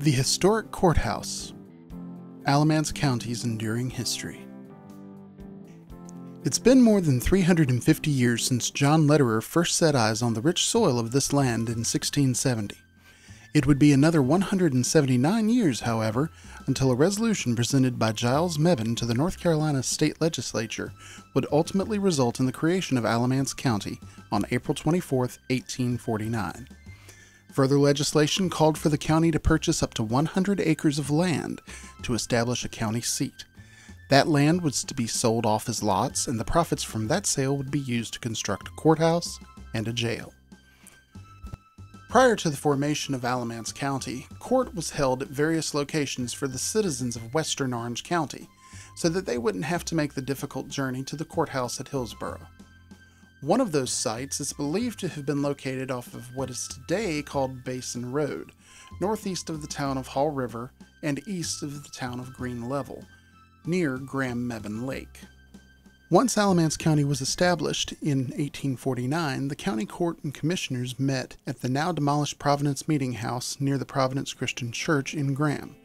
The Historic Courthouse Alamance County's Enduring History. It's been more than 350 years since John Lederer first set eyes on the rich soil of this land in 1670. It would be another 179 years, however, until a resolution presented by Giles Mebane to the North Carolina State Legislature would ultimately result in the creation of Alamance County on April 24, 1849. Further legislation called for the county to purchase up to 100 acres of land to establish a county seat. That land was to be sold off as lots, and the profits from that sale would be used to construct a courthouse and a jail. Prior to the formation of Alamance County, court was held at various locations for the citizens of western Orange County, so that they wouldn't have to make the difficult journey to the courthouse at Hillsborough. One of those sites is believed to have been located off of what is today called Basin Road, northeast of the town of Haw River and east of the town of Green Level, near Graham Mebane Lake. Once Alamance County was established in 1849, the county court and commissioners met at the now demolished Providence Meeting House near the Providence Christian Church in Graham.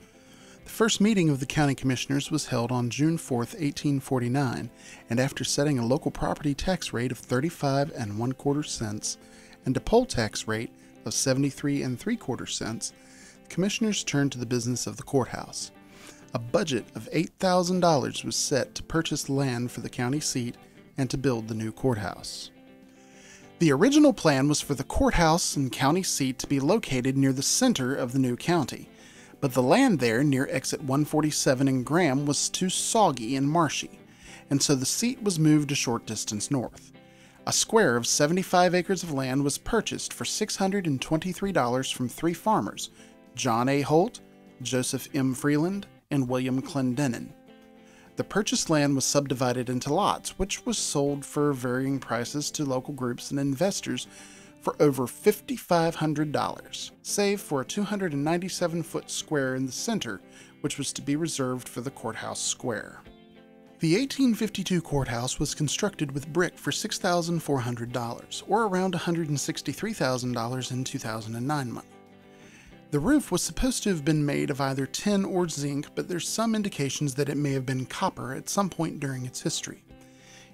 The first meeting of the county commissioners was held on June 4, 1849, and after setting a local property tax rate of 35 and one quarter cents and a poll tax rate of 73 and three quarter cents, the commissioners turned to the business of the courthouse. A budget of $8,000 was set to purchase land for the county seat and to build the new courthouse. The original plan was for the courthouse and county seat to be located near the center of the new county, but the land there near exit 147 in Graham was too soggy and marshy, and so the seat was moved a short distance north. A square of 75 acres of land was purchased for $623 from three farmers John A. Holt, Joseph M. Freeland, and William Clendenin. The purchased land was subdivided into lots, which was sold for varying prices to local groups and investors for over $5,500, save for a 297 foot square in the center, which was to be reserved for the courthouse square. The 1852 courthouse was constructed with brick for $6,400, or around $163,000 in 2009 money. The roof was supposed to have been made of either tin or zinc, but there's some indications that it may have been copper at some point during its history.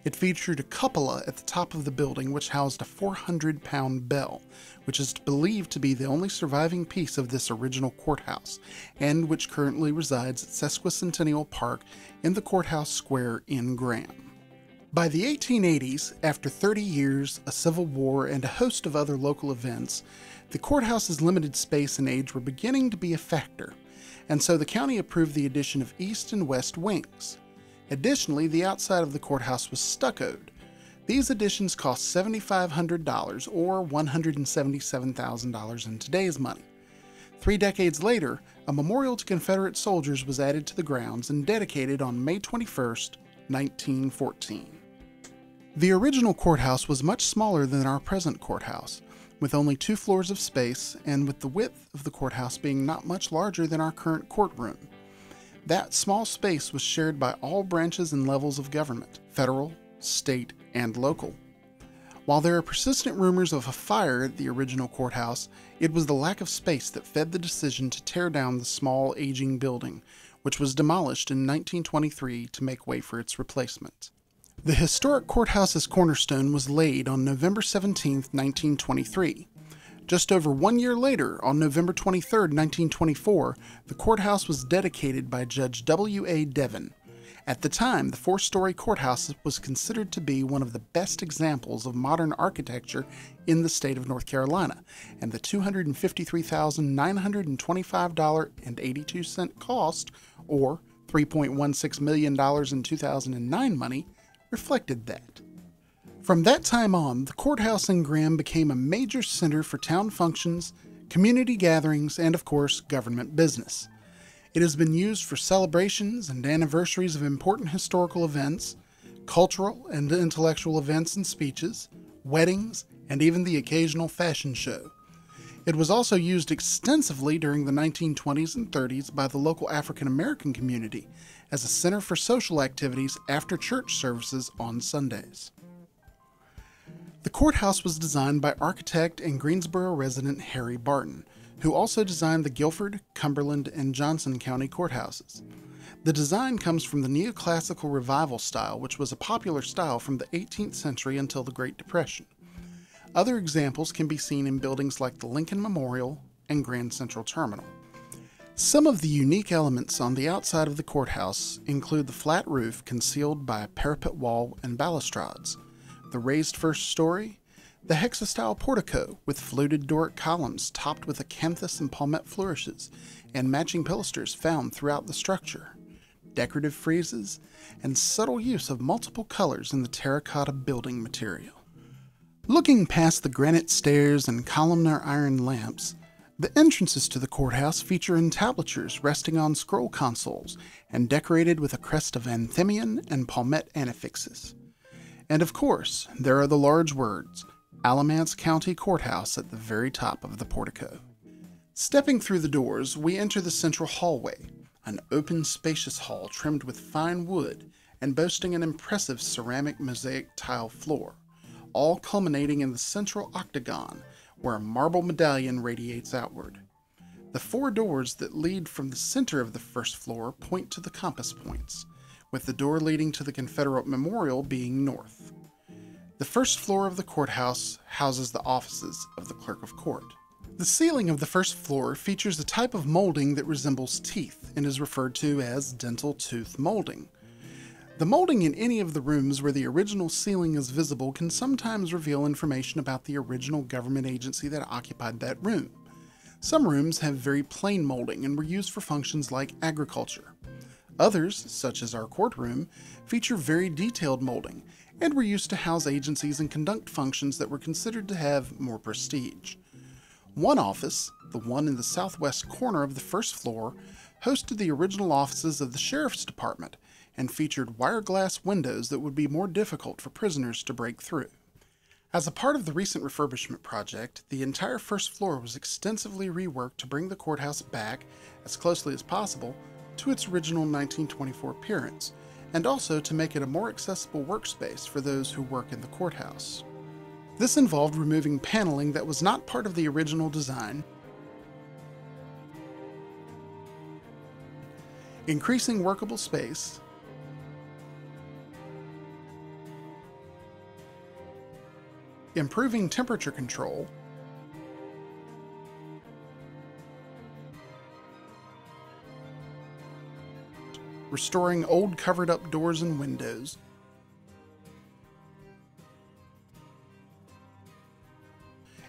It featured a cupola at the top of the building which housed a 400 pound bell, which is believed to be the only surviving piece of this original courthouse, and which currently resides at Sesquicentennial Park in the courthouse square in Graham. By the 1880s, after 30 years, a civil war, and a host of other local events, the courthouse's limited space and age were beginning to be a factor, and so the county approved the addition of east and west wings. Additionally, the outside of the courthouse was stuccoed. These additions cost $7,500 or $177,000 in today's money. Three decades later, a memorial to Confederate soldiers was added to the grounds and dedicated on May 21, 1914. The original courthouse was much smaller than our present courthouse, with only two floors of space and with the width of the courthouse being not much larger than our current courtroom. That small space was shared by all branches and levels of government federal, state, and local. While there are persistent rumors of a fire at the original courthouse, it was the lack of space that fed the decision to tear down the small, aging building, which was demolished in 1923 to make way for its replacement. The historic courthouse's cornerstone was laid on November 17, 1923. Just over one year later, on November 23, 1924, the courthouse was dedicated by Judge W. A. Devin. At the time, the four story courthouse was considered to be one of the best examples of modern architecture in the state of North Carolina, and the $253,925.82 cost, or $3.16 million in 2009 money, reflected that. From that time on, the courthouse in Graham became a major center for town functions, community gatherings, and of course, government business. It has been used for celebrations and anniversaries of important historical events, cultural and intellectual events and speeches, weddings, and even the occasional fashion show. It was also used extensively during the 1920s and 30s by the local African American community as a center for social activities after church services on Sundays. The courthouse was designed by architect and Greensboro resident Harry Barton, who also designed the Guilford, Cumberland, and Johnston County courthouses. The design comes from the neoclassical revival style, which was a popular style from the 18th century until the Great Depression. Other examples can be seen in buildings like the Lincoln Memorial and Grand Central Terminal. Some of the unique elements on the outside of the courthouse include the flat roof concealed by a parapet wall and balustrades, the raised first story, the hexastyle portico with fluted Doric columns topped with acanthus and palmette flourishes, and matching pilasters found throughout the structure decorative friezes, and subtle use of multiple colors in the terracotta building material. Looking past the granite stairs and columnar iron lamps, the entrances to the courthouse feature entablatures resting on scroll consoles and decorated with a crest of anthemion and palmette antefixes. And of course, there are the large words, Alamance County Courthouse at the very top of the portico. Stepping through the doors, we enter the central hallway, an open, spacious hall trimmed with fine wood and boasting an impressive ceramic mosaic tile floor, all culminating in the central octagon where a marble medallion radiates outward. The four doors that lead from the center of the first floor point to the compass points, with the door leading to the Confederate Memorial being north. The first floor of the courthouse houses the offices of the Clerk of Court. The ceiling of the first floor features a type of molding that resembles teeth and is referred to as dentil tooth molding. The molding in any of the rooms where the original ceiling is visible can sometimes reveal information about the original government agency that occupied that room. Some rooms have very plain molding and were used for functions like agriculture. Others, such as our courtroom, feature very detailed molding and were used to house agencies and conduct functions that were considered to have more prestige. One office, the one in the southwest corner of the first floor, hosted the original offices of the Sheriff's Department and featured wire glass windows that would be more difficult for prisoners to break through. As a part of the recent refurbishment project, the entire first floor was extensively reworked to bring the courthouse back, as closely as possible, to its original 1924 appearance, and also to make it a more accessible workspace for those who work in the courthouse. This involved removing paneling that was not part of the original design, increasing workable space, improving temperature control, restoring old covered up doors and windows,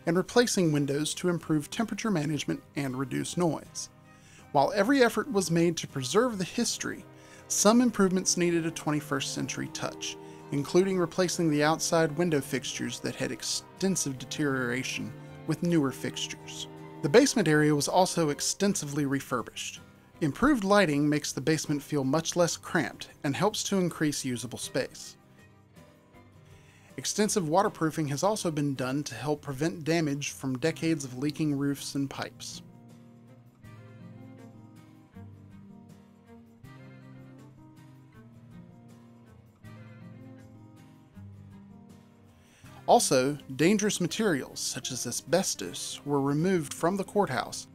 and replacing windows to improve temperature management and reduce noise. While every effort was made to preserve the history, some improvements needed a 21st century touch, including replacing the outside window fixtures that had extensive deterioration with newer fixtures. The basement area was also extensively refurbished. Improved lighting makes the basement feel much less cramped and helps to increase usable space. Extensive waterproofing has also been done to help prevent damage from decades of leaking roofs and pipes. Also, dangerous materials such as asbestos were removed from the courthouse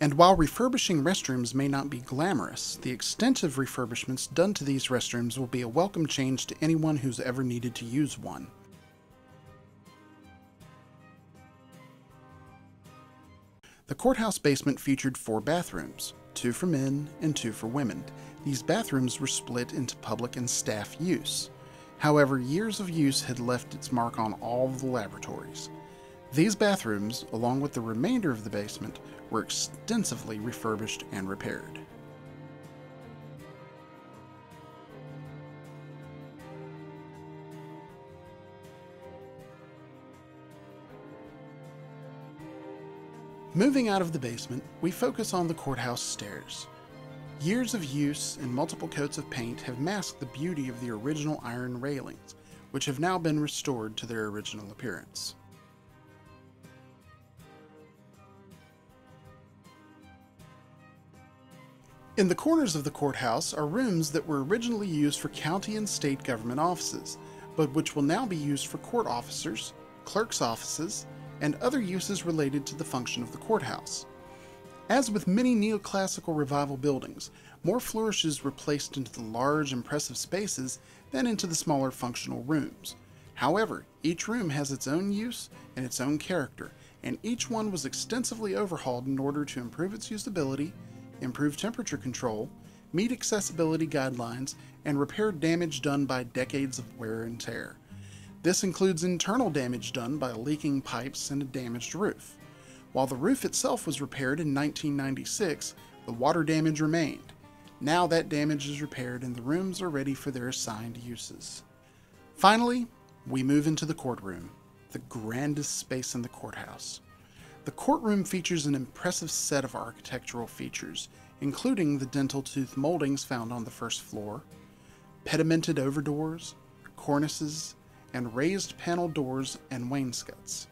And while refurbishing restrooms may not be glamorous, the extensive refurbishments done to these restrooms will be a welcome change to anyone who's ever needed to use one. The courthouse basement featured four bathrooms, two for men and two for women. These bathrooms were split into public and staff use. However, years of use had left its mark on all of the laboratories. These bathrooms, along with the remainder of the basement, were extensively refurbished and repaired. Moving out of the basement, we focus on the courthouse stairs. Years of use and multiple coats of paint have masked the beauty of the original iron railings, which have now been restored to their original appearance. In the corners of the courthouse are rooms that were originally used for county and state government offices, but which will now be used for court officers, clerks' offices, and other uses related to the function of the courthouse. As with many neoclassical revival buildings, more flourishes were placed into the large, impressive spaces than into the smaller functional rooms. However, each room has its own use and its own character, and each one was extensively overhauled in order to improve its usability, improve temperature control, meet accessibility guidelines, and repair damage done by decades of wear and tear. This includes internal damage done by leaking pipes and a damaged roof. While the roof itself was repaired in 1996, the water damage remained. Now that damage is repaired and the rooms are ready for their assigned uses. Finally, we move into the courtroom, the grandest space in the courthouse. The courtroom features an impressive set of architectural features, including the dentil tooth moldings found on the first floor, pedimented overdoors, cornices, and raised panel doors and wainscots.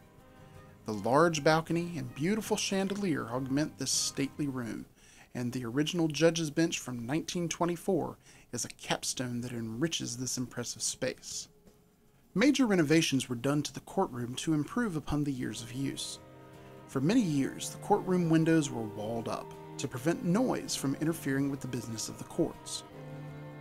The large balcony and beautiful chandelier augment this stately room, and the original judge's bench from 1924 is a capstone that enriches this impressive space. Major renovations were done to the courtroom to improve upon the years of use. For many years, the courtroom windows were walled up to prevent noise from interfering with the business of the courts.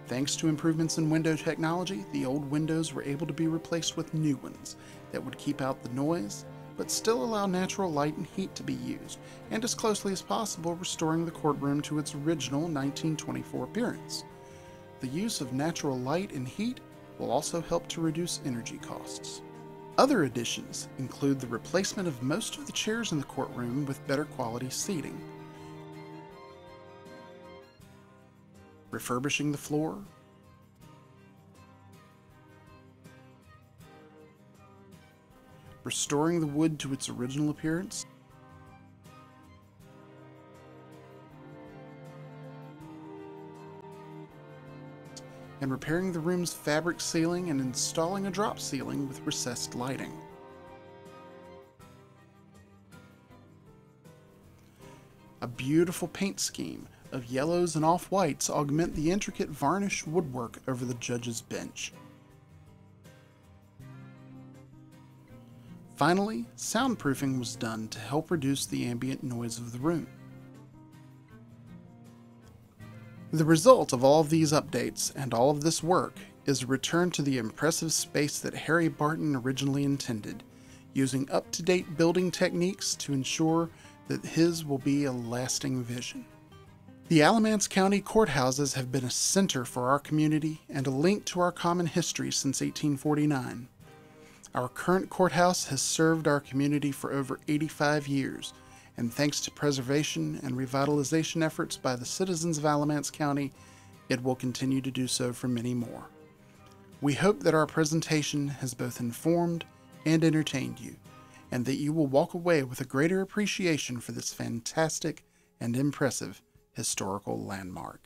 Thanks to improvements in window technology, the old windows were able to be replaced with new ones that would keep out the noise, but still allow natural light and heat to be used, and as closely as possible restoring the courtroom to its original 1924 appearance. The use of natural light and heat will also help to reduce energy costs. Other additions include the replacement of most of the chairs in the courtroom with better quality seating, refurbishing the floor, restoring the wood to its original appearance, and repairing the room's fabric ceiling and installing a drop ceiling with recessed lighting. A beautiful paint scheme of yellows and off-whites augment the intricate varnished woodwork over the judge's bench. Finally, soundproofing was done to help reduce the ambient noise of the room. The result of all of these updates and all of this work is a return to the impressive space that Harry Barton originally intended, using up-to-date building techniques to ensure that his will be a lasting vision. The Alamance County courthouses have been a center for our community and a link to our common history since 1849. Our current courthouse has served our community for over 85 years, and thanks to preservation and revitalization efforts by the citizens of Alamance County, it will continue to do so for many more. We hope that our presentation has both informed and entertained you, and that you will walk away with a greater appreciation for this fantastic and impressive historical landmark.